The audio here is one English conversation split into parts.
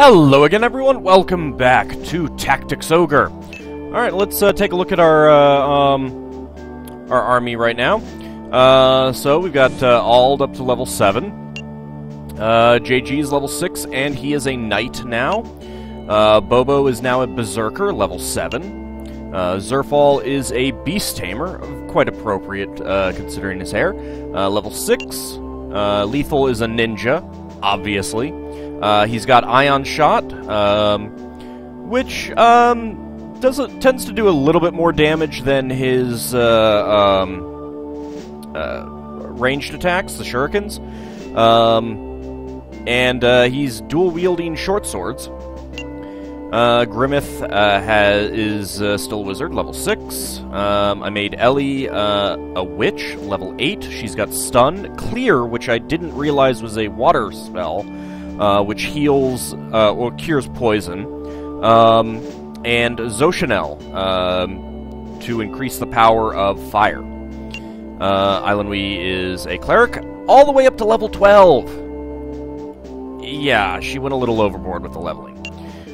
Hello again, everyone. Welcome back to Tactics Ogre. All right, let's uh, take a look at our uh, um, our army right now. Uh, so we've got uh, Ald up to level seven. Uh, JG is level six, and he is a knight now. Uh, Bobo is now a berserker, level seven. Uh, Zerfall is a beast tamer, quite appropriate uh, considering his hair, level six. Lethal is a ninja, obviously. Uh, he's got Ion Shot, um, which um, does a, tends to do a little bit more damage than his uh, um, uh, ranged attacks, the Shurikens. Um, and uh, he's dual wielding short swords. Uh, uh, has, is uh, still a wizard, level 6. Um, I made Ellie uh, a witch, level 8. She's got stun. Clear, which I didn't realize was a water spell, uh, which heals uh, or cures poison. Um, and Zoshanel um, to increase the power of fire. Uh, Islandwee is a cleric, all the way up to level 12. Yeah, she went a little overboard with the leveling.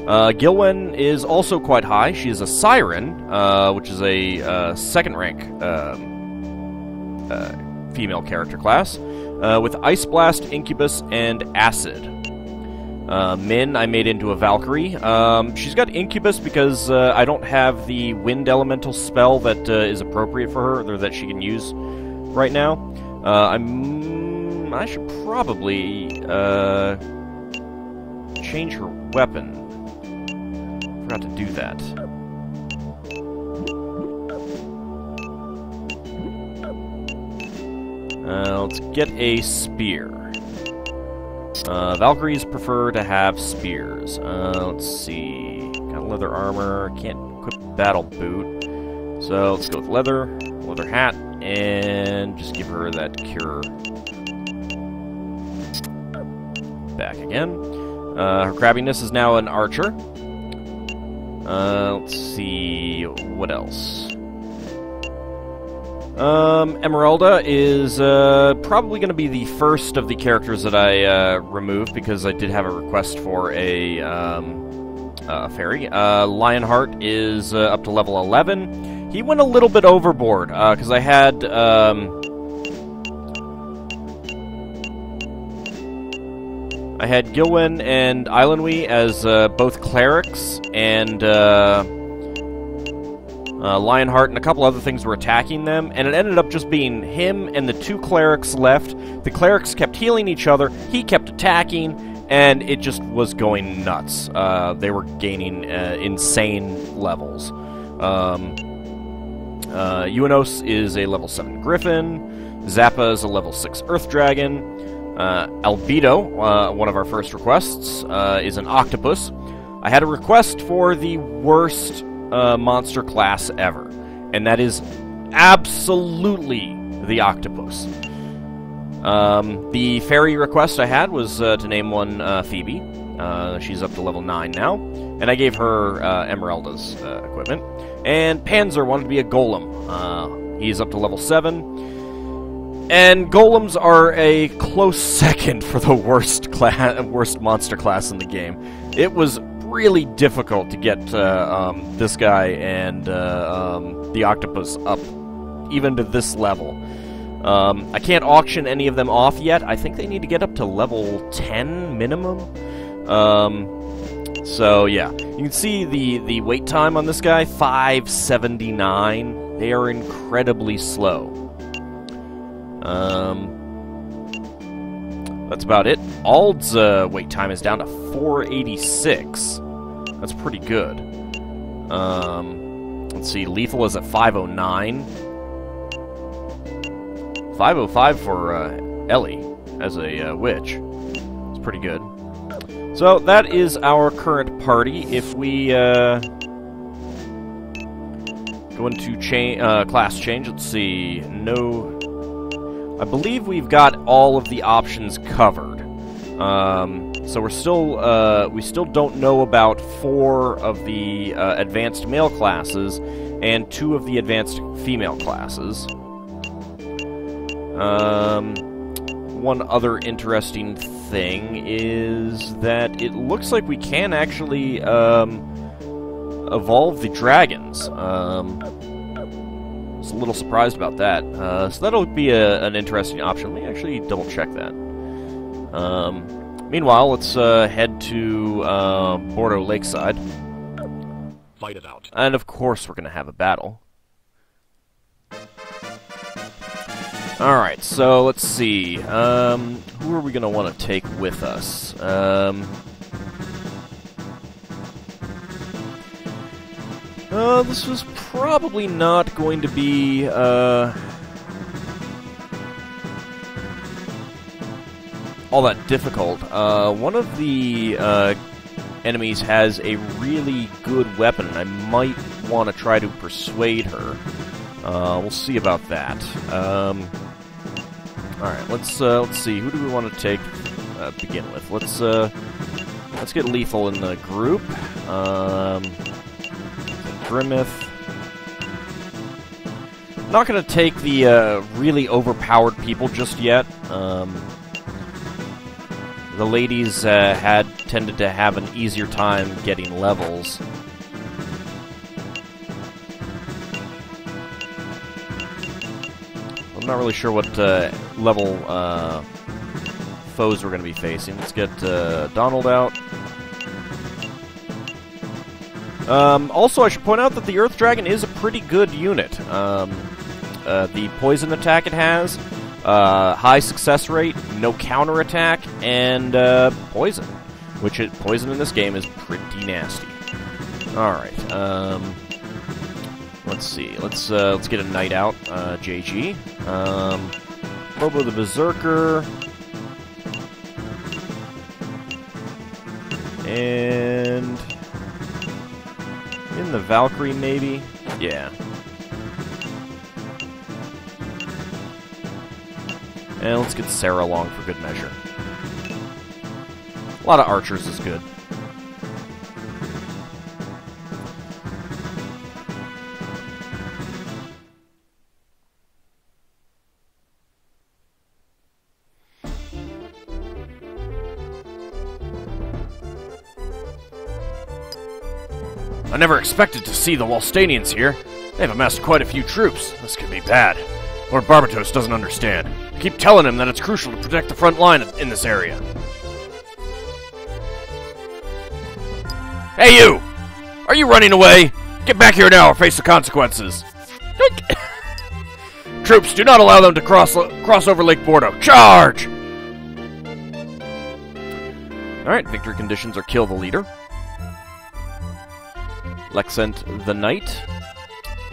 Uh, Gilwen is also quite high. She is a Siren, uh, which is a uh, second rank um, uh, female character class, uh, with Ice Blast, Incubus, and Acid. Uh, Min, I made into a Valkyrie. Um, she's got Incubus because I don't have the Wind Elemental spell that is appropriate for her, or that she can use right now. I'm. I should probably change her weapon forgot to do that. Uh, let's get a spear. Uh, Valkyries prefer to have spears. Uh, let's see. Got leather armor. Can't equip battle boot. So let's go with leather, leather hat, and just give her that cure. Back again. Uh, her crabbiness is now an archer. Uh, let's see, what else? Um, Emeralda is uh, probably going to be the first of the characters that I uh, remove because I did have a request for a um, uh, fairy. Uh, Lionheart is uh, up to level 11. He went a little bit overboard because I had. Um, I had Gilwen and Islandwee as uh, both clerics, and uh, Lionheart and a couple other things were attacking them, and it ended up just being him and the two clerics left. The clerics kept healing each other, he kept attacking, and it just was going nuts. Uh, they were gaining uh, insane levels. Um, uh, is a level 7 Griffin, Zappa is a level 6 Earth Dragon. Uh, Albedo, uh, one of our first requests, uh, is an octopus. I had a request for the worst uh, monster class ever, and that is absolutely the octopus. Um, the fairy request I had was uh, to name one uh, Phoebe. she's up to level 9 now, and I gave her Emeralda's equipment. And Panzer wanted to be a golem. he's up to level 7. And golems are a close second for the worst class, worst monster class in the game. It was really difficult to get uh, um, this guy and uh, um, the octopus up even to this level. Um, I can't auction any of them off yet. I think they need to get up to level 10 minimum. Um, so yeah, you can see the the wait time on this guy 579. They are incredibly slow. Um, that's about it. Ald's uh, wait time is down to 486. That's pretty good. Um, let's see, Lethal is at 509. 505 for uh, Ellie as a uh, witch. It's pretty good. So that is our current party. If we uh, go into cha uh, class change, let's see, no I believe we've got all of the options covered. Um, so we're still uh, we still don't know about four of the uh, advanced male classes and two of the advanced female classes. Um, one other interesting thing is that it looks like we can actually um, evolve the dragons. Um, I was a little surprised about that. Uh, so that'll be a, an interesting option. Let me actually double check that. Um, meanwhile, let's uh, head to uh, Bordo Lakeside. Fight it out. And of course, we're going to have a battle. Alright, so let's see. Um, who are we going to want to take with us? Um, uh, this was probably not going to be. Uh, all that difficult. Uh, one of the uh, enemies has a really good weapon, and I might want to try to persuade her. Uh, we'll see about that. Um, all right, let's uh, let's see. Who do we want to take? Uh, begin with. Let's uh, let's get lethal in the group. Um, Grimmith. Not going to take the really overpowered people just yet. Um, the ladies uh, had tended to have an easier time getting levels. I'm not really sure what uh, level uh, foes we're going to be facing. Let's get uh, Donald out. Um, also, I should point out that the Earth Dragon is a pretty good unit. Um, uh, the poison attack it has, uh, high success rate, no counter attack, and uh, poison. Which it, poison in this game is pretty nasty. All right. Um, let's see. Let's uh, let's get a night out. Uh, JG. Um, Bobo the Berserker. And in the Valkyrie, maybe. Yeah. And let's get Sarah along for good measure. A lot of archers is good. I never expected to see the Walstanians here. They've amassed quite a few troops. This could be bad. Lord Barbatos doesn't understand. Keep telling him that it's crucial to protect the front line in this area. Hey, you! Are you running away? Get back here now or face the consequences. Troops, do not allow them to cross cross over Lake Bordo. Charge! Alright, victory conditions are kill the leader. Lexent the Knight.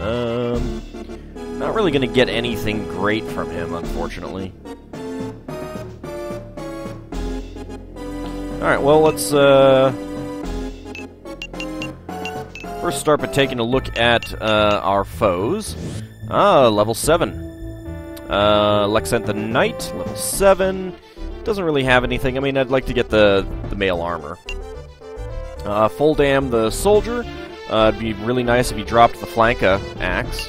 Um, not really going to get anything great from him, unfortunately. Alright, well, let's, uh... First start by taking a look at uh, our foes. Ah, level 7. Uh, Lexent the Knight, level 7. Doesn't really have anything. I mean, I'd like to get the, the mail armor. Uh, Fuldam the Soldier. Uh, it'd be really nice if he dropped the Flanka axe.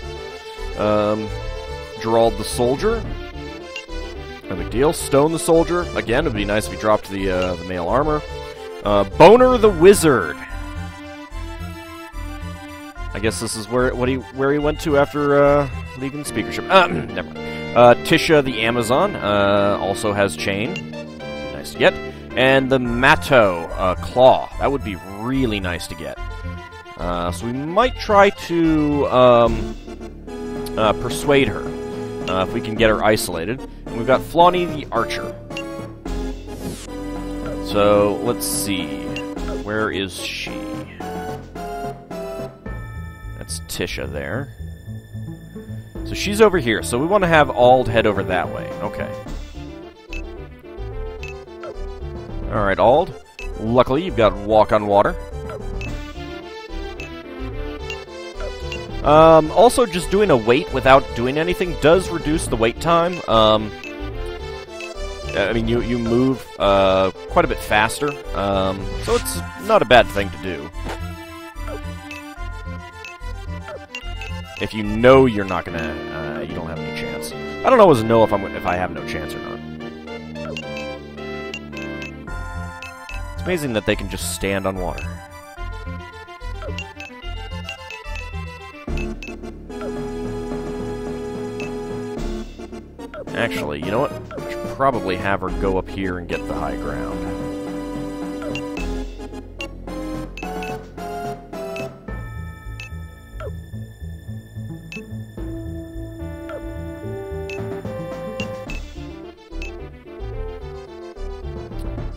Um, Gerald the Soldier. No big deal. Stone the Soldier. Again, it'd be nice if he dropped the, uh, the mail armor. Uh, Boner the Wizard. I guess this is where what he where he went to after uh, leaving the speakership. Uh, never mind. Uh, Tisha the Amazon uh, also has chain. Nice to get. And the Matto uh, Claw. That would be really nice to get. Uh, so we might try to um, uh, persuade her uh, if we can get her isolated. And we've got Flawney the Archer. So let's see. Where is she? That's Tisha there. So she's over here. So we want to have Ald head over that way. Okay. Alright, Ald. Luckily, you've got Walk on Water. Um, also, just doing a wait without doing anything does reduce the wait time. Um, I mean, you, you move uh, quite a bit faster, um, so it's not a bad thing to do. If you know you're not gonna, uh, you don't have any chance. I don't always know if I'm if I have no chance or not. It's amazing that they can just stand on water. Actually, you know what? I should probably have her go up here and get the high ground.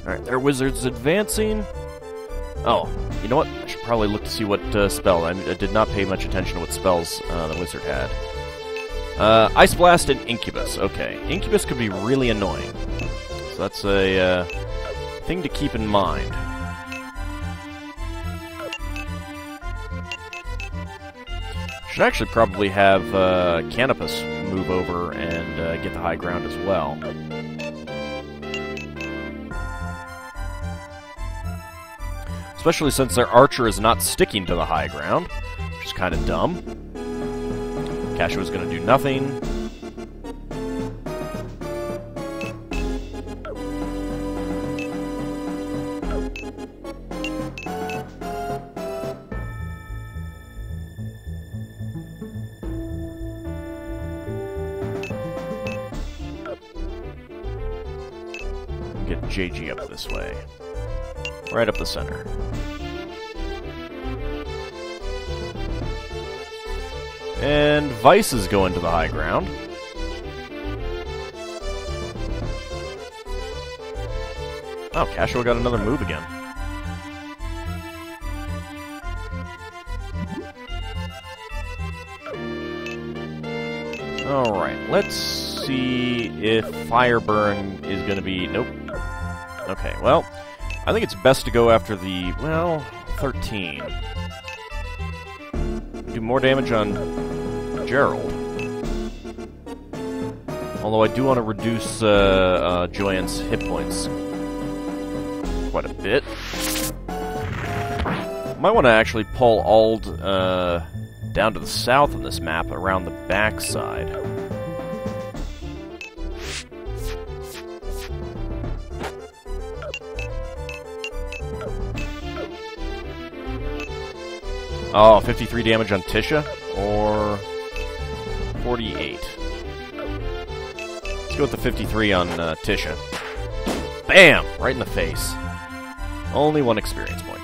Alright, their wizard's advancing. Oh, you know what? I should probably look to see what uh, spell. I, I, did not pay much attention to what spells uh, the wizard had. Uh, Ice Blast and Incubus. Okay, Incubus could be really annoying. So that's a uh, thing to keep in mind. Should actually probably have uh, Canopus move over and uh, get the high ground as well. Especially since their archer is not sticking to the high ground, which is kind of dumb. Kachua going to do nothing. Get JG up this way. Right up the center. And Vices go into the high ground. Oh, Kachua got another move again. Alright, let's see if Fireburn is going to be... Nope. Okay, well, I think it's best to go after the, well, 13. Do more damage on Gerald. Although I do want to reduce uh, uh, Joyanne's hit points quite a bit. Might want to actually pull Ald uh, down to the south on this map around the backside. Oh, 53 damage on Tisha? Or 48? Let's go with the 53 on uh, Tisha. Bam! Right in the face. Only one experience point.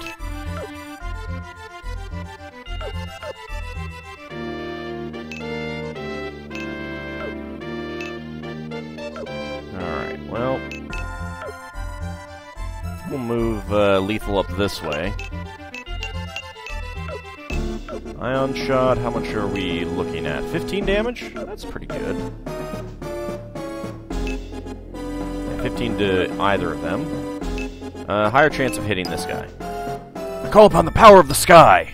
Alright, well... We'll move uh, Lethal up this way. Ion shot, how much are we looking at? 15 damage? That's pretty good. Yeah, 15 to either of them. Uh, higher chance of hitting this guy. I call upon the power of the sky!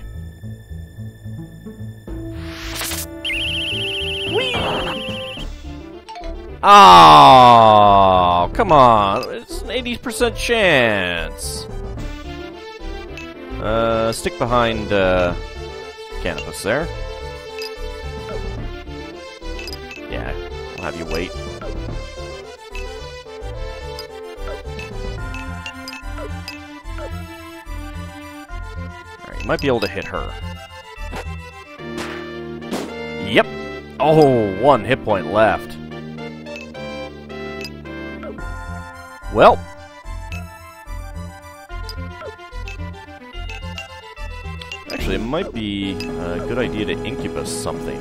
Oh, come on. It's an 80% chance. Uh, stick behind, uh, Canopus there. Yeah, we'll have you wait. Alright, might be able to hit her. Yep. Oh, one hit point left. Well, Actually, it might be a good idea to incubus something.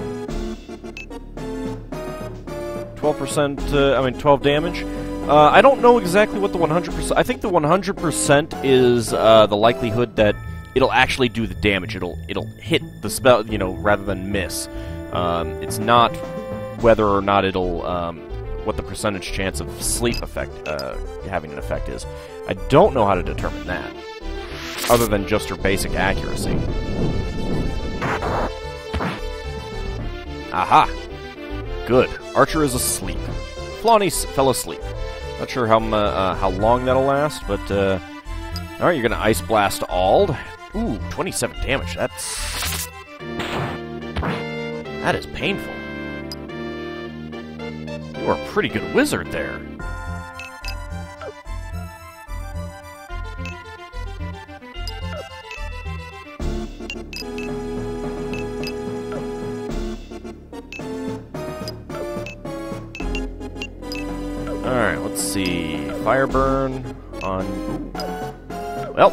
12%, uh, I mean, 12 damage. Uh, I don't know exactly what the 100%... I think the 100% is uh, the likelihood that it'll actually do the damage. It'll it'll hit the spell, you know, rather than miss. Um, it's not whether or not it'll... Um, what the percentage chance of sleep effect uh, having an effect is. I don't know how to determine that other than just her basic accuracy. Aha! Good. Archer is asleep. Flawney fell asleep. Not sure how uh, how long that'll last, but uh, all right, you're gonna ice blast Ald. Ooh, 27 damage. That's that is painful. You are a pretty good wizard there. Fire burn on. Well,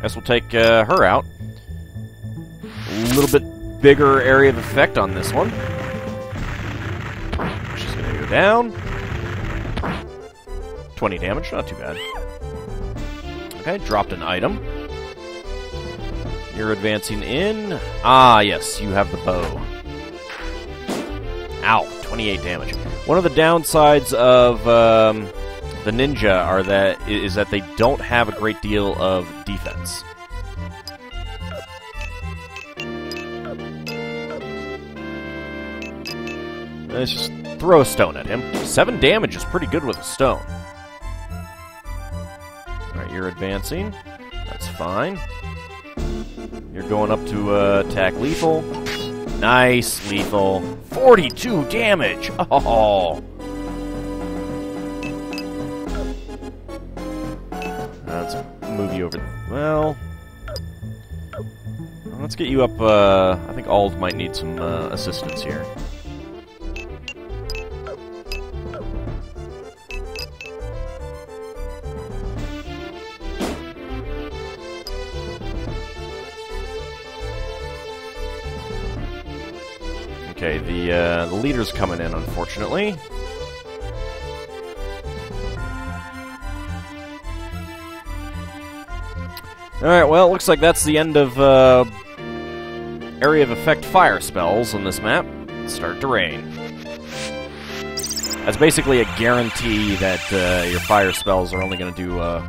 guess we'll take uh, her out. A little bit bigger area of effect on this one. She's gonna go down. 20 damage, not too bad. Okay, dropped an item. You're advancing in. Ah, yes, you have the bow. Ow, 28 damage. One of the downsides of um, the ninja are that is that they don't have a great deal of defense. Let's just throw a stone at him. Seven damage is pretty good with a stone. Alright, you're advancing. That's fine. You're going up to uh, attack lethal. Nice, lethal. 42 damage! Oh! Move you over. Well... Let's get you up, uh... I think Ald might need some uh, assistance here. Okay, the, uh, the leader's coming in, unfortunately. Alright, well, it looks like that's the end of, uh, area of effect fire spells on this map. Start to rain. That's basically a guarantee that uh, your fire spells are only going to do uh,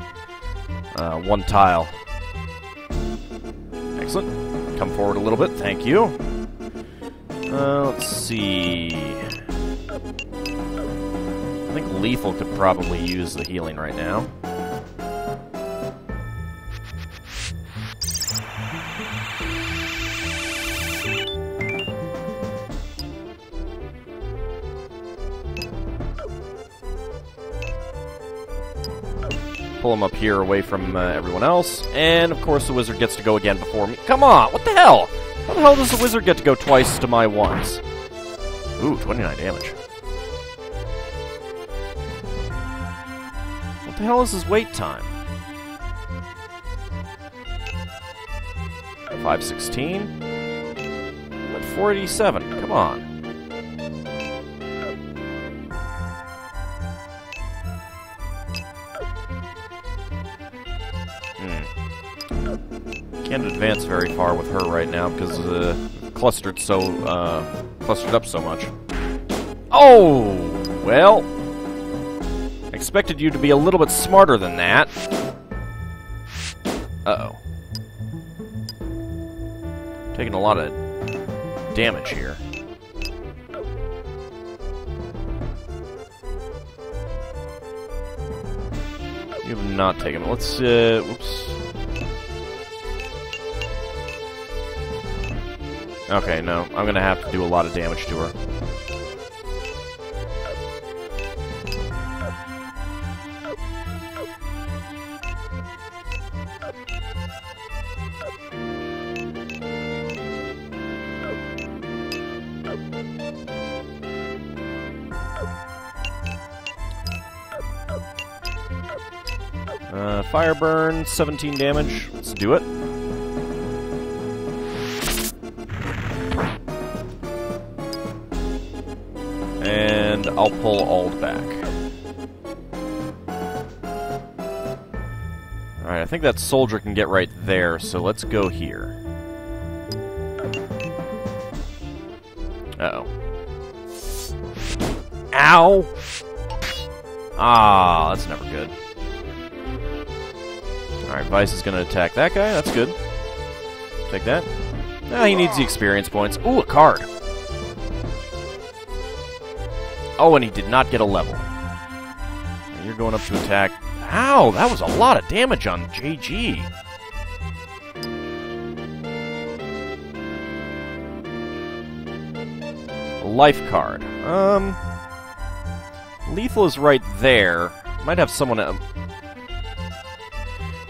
uh, one tile. Excellent. Come forward a little bit, thank you. Uh, let's see. I think Lethal could probably use the healing right now. Pull him up here away from uh, everyone else. And, of course, the wizard gets to go again before me. Come on! What the hell? How the hell does the wizard get to go twice to my once? Ooh, 29 damage. What the hell is his wait time? 516? At 487, come on. Can't advance very far with her right now because uh, clustered so uh, clustered up so much. Oh well, expected you to be a little bit smarter than that. Uh oh, taking a lot of damage here. You have not taken. Let's. Uh, whoops. Okay, no. I'm gonna have to do a lot of damage to her. Uh, fire burn, 17 damage. Let's do it. Pull Ald back. Alright, I think that soldier can get right there, so let's go here. Uh oh Ow! Ah, that's never good. Alright, Vice is going to attack that guy. That's good. Take that. Now he needs the experience points. Ooh, a card. Oh, and he did not get a level. You're going up to attack. Ow, that was a lot of damage on JG. Life card. Um, Lethal is right there. Might have someone...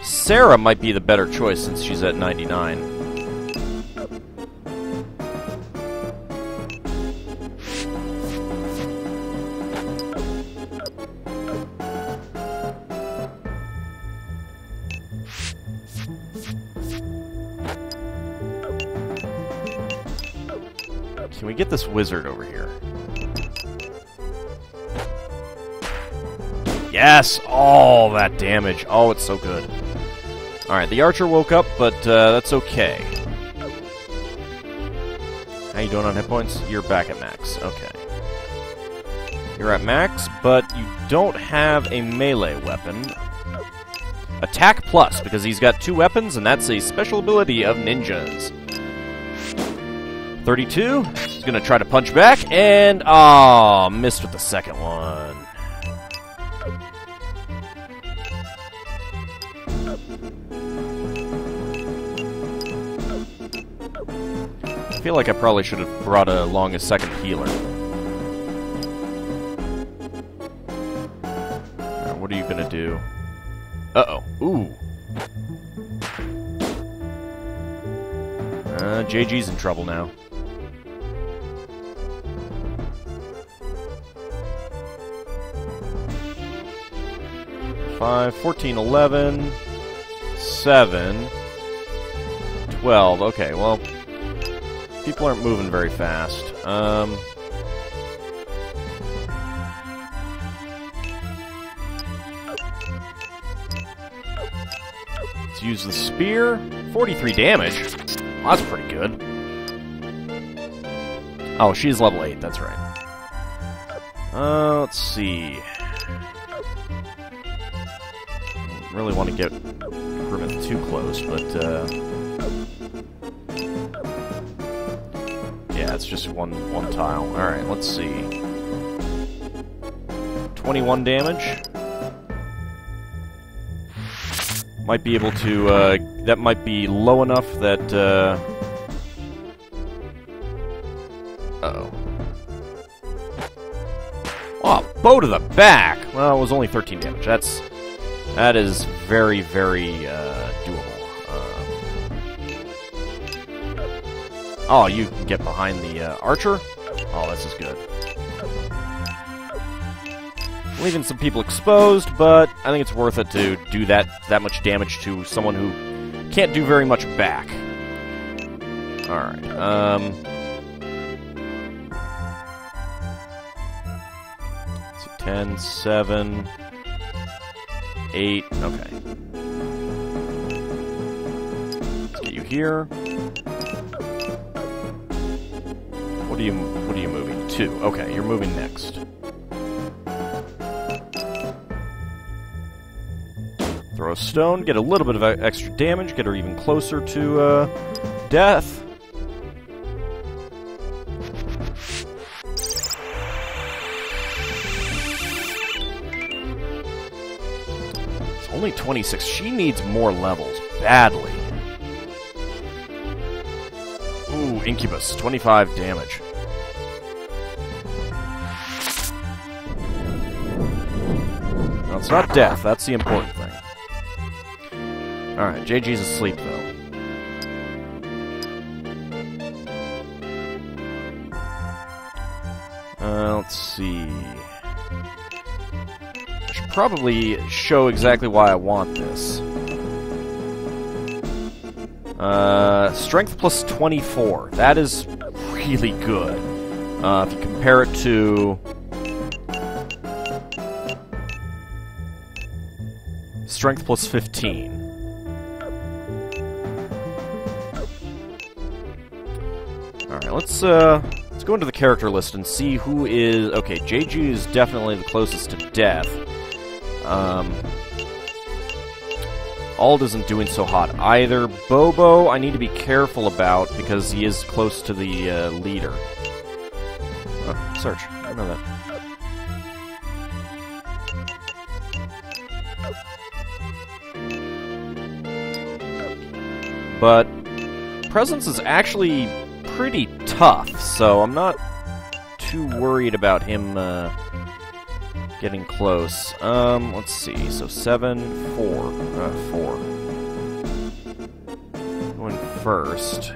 Sarah might be the better choice since she's at 99. This wizard over here? Yes! All oh, that damage. Oh, it's so good. Alright, the archer woke up, but uh, that's okay. How you doing on hit points? You're back at max. Okay. You're at max, but you don't have a melee weapon. Attack plus, because he's got two weapons, and that's a special ability of ninjas. 32. Gonna try to punch back, and... oh, missed with the second one. I feel like I probably should have brought along a second healer. Right, what are you gonna do? Uh-oh. Ooh. Uh, JG's in trouble now. 5, 14, 11, 7, 12. Okay, well, people aren't moving very fast. Um, let's use the spear. 43 damage. Well, that's pretty good. Oh, she's level 8, that's right. Uh, let's see. Really want to get Grimmeth too close, but, uh... Yeah, it's just one, one tile. Alright, let's see. 21 damage. Might be able to, uh... That might be low enough that. Uh oh Oh, bow to the back! Well, it was only 13 damage. That's that is very, very uh, doable. Uh, oh, you can get behind the uh, archer? Oh, this is good. Leaving some people exposed, but I think it's worth it to do that that much damage to someone who can't do very much back. Alright, um... 10, 7 eight. Okay. Let's get you here. What are you what are you moving? Two. Okay, you're moving next. Throw a stone, get a little bit of extra damage, get her even closer to uh, death. Only 26. She needs more levels. Badly. Ooh, Incubus. 25 damage. Well, it's not death. That's the important thing. Alright, JG's asleep, though. Uh, let's see probably show exactly why I want this. Uh, strength plus 24. That is really good. Uh, if you compare it to... Strength plus 15. Alright, let's, uh... Let's go into the character list and see who is... Okay, JG is definitely the closest to death. Um, Ald isn't doing so hot either. Bobo, I need to be careful about because he is close to the uh, leader. Oh, search. I know that. But Presence is actually pretty tough, so I'm not too worried about him uh, Getting close. Um, let's see. So seven, four, uh, four. Going first.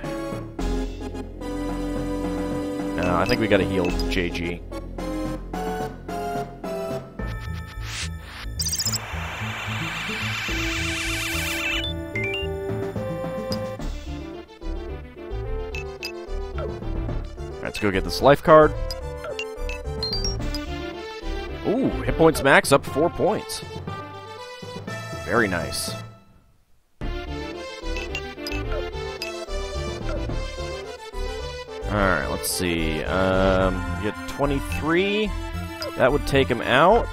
No, I think we gotta heal JG. Let's go get this life card. Points max up four points. Very nice. Alright, let's see. Um, get 23. That would take him out.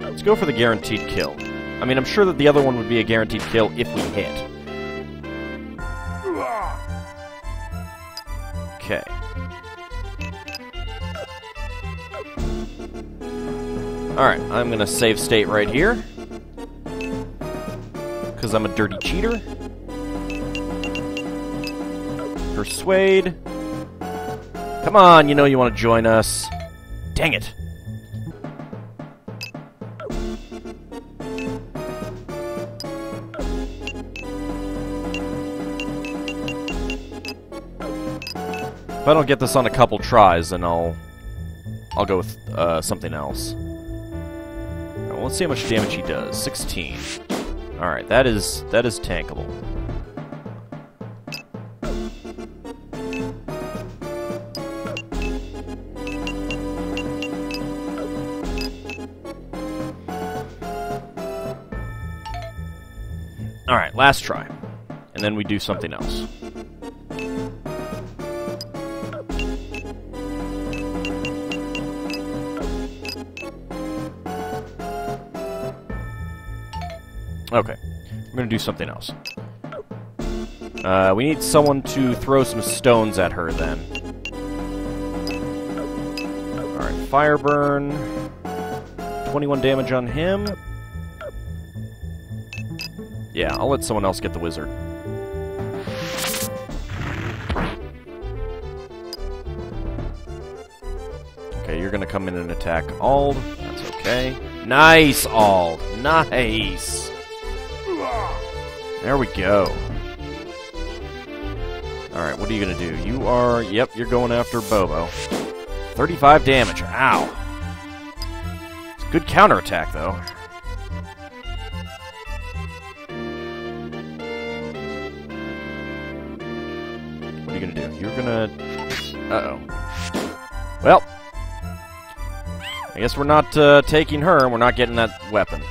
Let's go for the guaranteed kill. I mean, I'm sure that the other one would be a guaranteed kill if we hit. Okay. Alright, I'm gonna save state right here. Because I'm a dirty cheater. Persuade. Come on, you know you want to join us. Dang it. If I don't get this on a couple tries, then I'll I'll go with uh, something else. Let's see how much damage he does. 16. All right, that is that is tankable. All right, last try, and then we do something else. Okay. We're gonna do something else. Uh, we need someone to throw some stones at her, then. Alright, Fire Burn. 21 damage on him. Yeah, I'll let someone else get the wizard. Okay, you're gonna come in and attack Ald. That's okay. Nice, Ald. Nice. There we go. Alright, what are you gonna do? You are... Yep, you're going after Bobo. 35 damage. Ow. It's a good counterattack, though. What are you gonna do? You're gonna... Uh-oh. Well. I guess we're not uh, taking her, and we're not getting that weapon.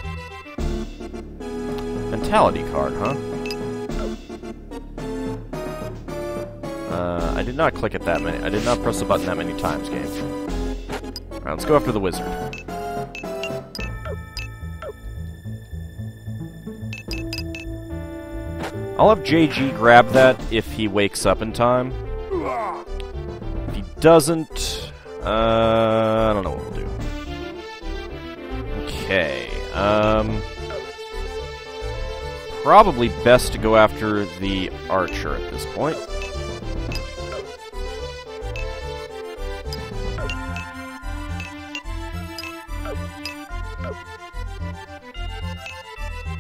Mentality card, huh? Uh, I did not click it that many. I did not press the button that many times, game. Alright, let's go after the wizard. I'll have JG grab that if he wakes up in time. If he doesn't, uh, I don't know what we'll do. Okay, um... Probably best to go after the archer at this point.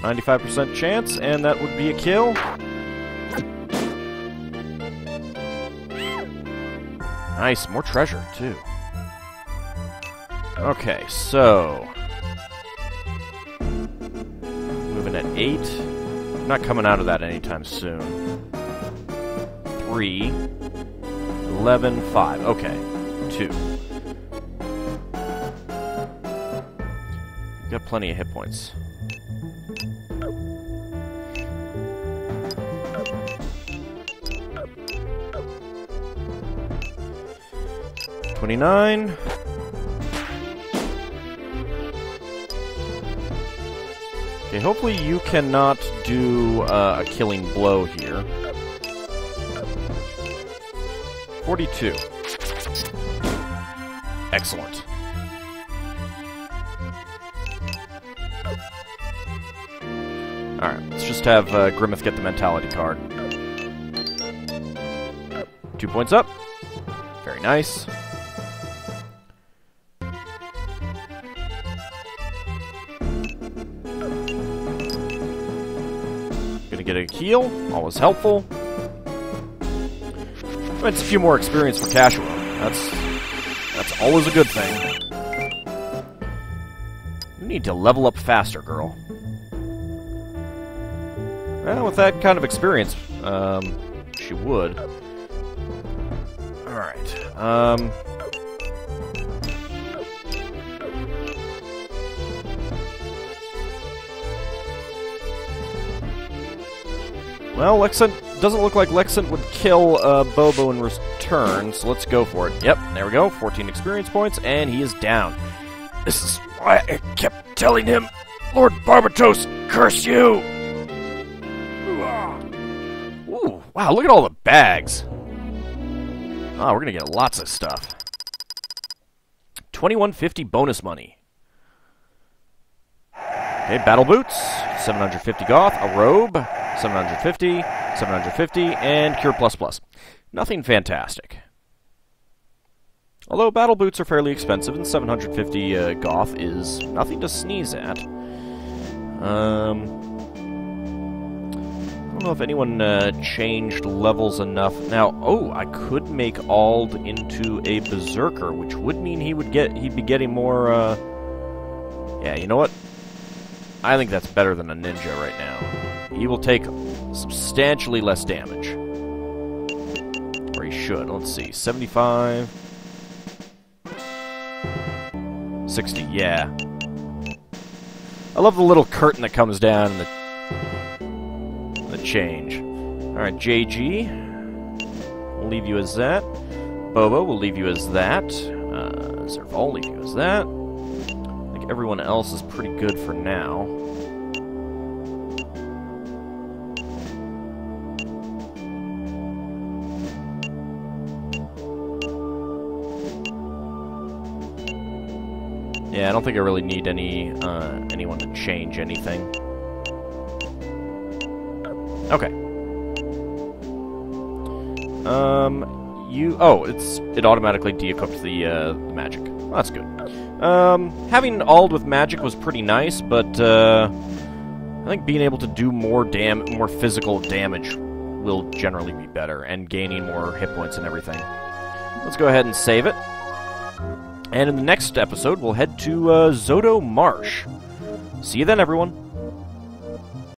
Ninety-five percent chance, and that would be a kill. Nice, more treasure too. Okay, so moving at eight. Not coming out of that anytime soon. 3. 11, 5. Okay. 2. Plenty of hit points. Twenty-nine. Okay, hopefully you cannot do uh, a killing blow here. 42. Alright, let's just have uh, Grimmeth get the mentality card. Two points up. Very nice. Gonna get a heal, always helpful. It's a few more experience for Kachua. That's that's always a good thing. You need to level up faster, girl. Well, with that kind of experience, um, she would. Alright. Um. Well, Lexent doesn't look like Lexent would kill uh, Bobo in return, so let's go for it. Yep, there we go. 14 experience points, and he is down. This is why I kept telling him, Lord Barbatos, curse you! Ooh, wow, look at all the bags. Oh, we're gonna get lots of stuff. 2150 bonus money. Okay, battle boots, 750 goth, a robe, 750, 750, and Cure Plus Plus. Nothing fantastic. Although battle boots are fairly expensive, and 750 uh, goth is nothing to sneeze at. Um, I don't know if anyone uh, changed levels enough. Now, oh, I could make Ald into a berserker, which would mean he would get he'd be getting more. Uh, yeah, you know what? I think that's better than a ninja right now. He will take substantially less damage. Or he should. Let's see. 75. 60, yeah. I love the little curtain that comes down and the, the change. Alright, JG. We'll leave you as that. Bobo, we'll leave you as that. Uh, leave you as that. I think everyone else is pretty good for now. Yeah, I don't think I really need any uh, anyone to change anything. Okay. Um, you. Oh, it's it automatically de-equipped the, uh, the magic. Well, that's good. Um, having Ald with magic was pretty nice, but uh, I think being able to do more dam, more physical damage, will generally be better, and gaining more hit points and everything. Let's go ahead and save it. And in the next episode, we'll head to uh, Zoto Marsh. See you then, everyone.